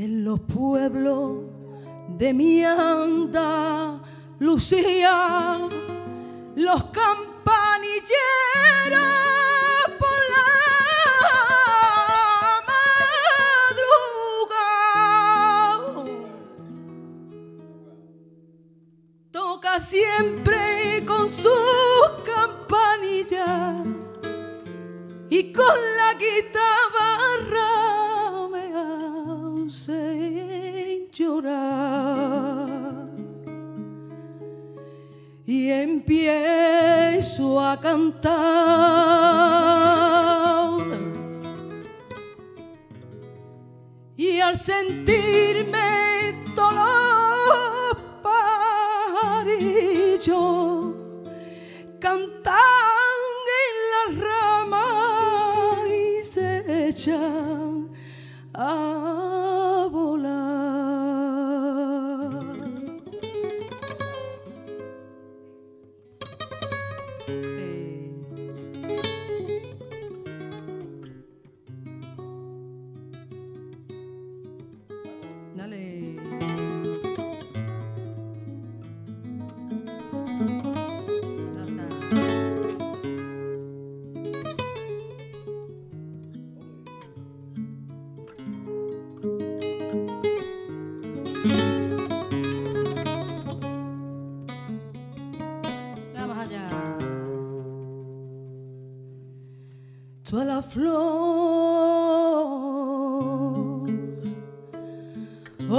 En los pueblos de mi Andalucía, los campanilleros por la madrugada. Toca siempre con sus campanillas y con la guitarra a cantar y al sentirme todos los pajarillos cantan en las ramas y se echan a volar. Dale. Allá. Toda la flor. Oh,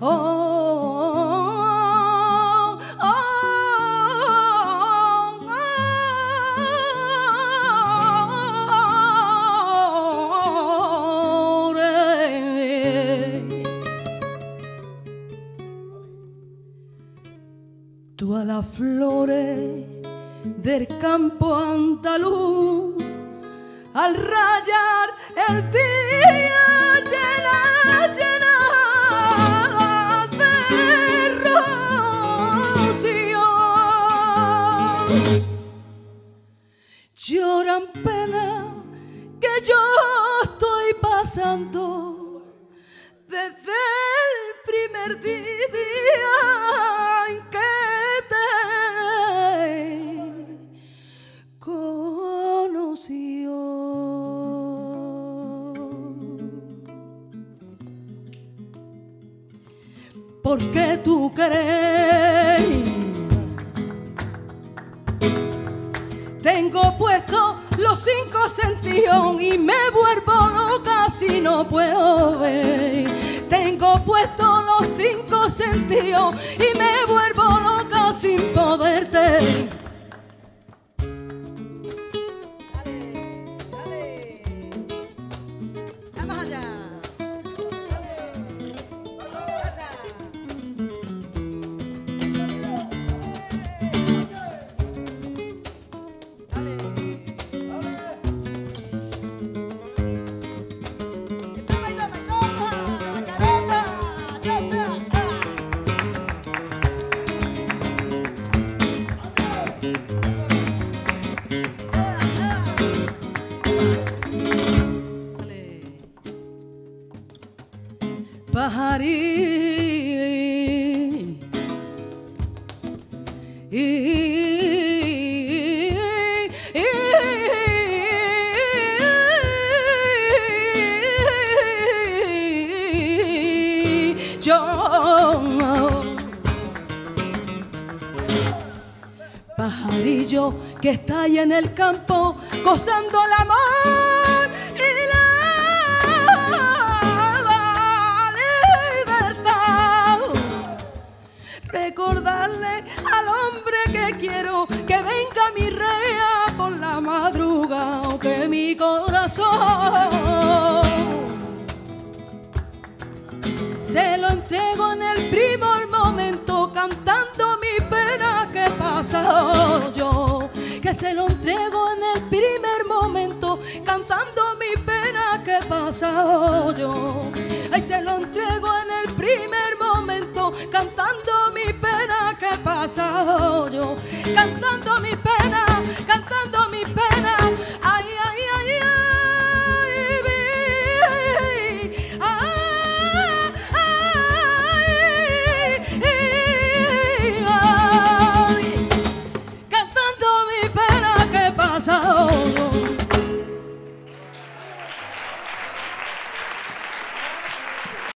oh, oh, oh, Todas las flores del campo andaluz al rayar el día llena, llena de rocío. Lloran pena que yo estoy pasando desde el primer día Porque tú crees Tengo puesto los cinco sentidos y me vuelvo loca si no puedo ver. Tengo puesto los cinco sentidos y পাহাড়ি ই pajarillo que está ahí en el campo gozando el amor Ay, se lo entrego en el primer momento cantando mi pena que he pasado yo. Cantando mi pena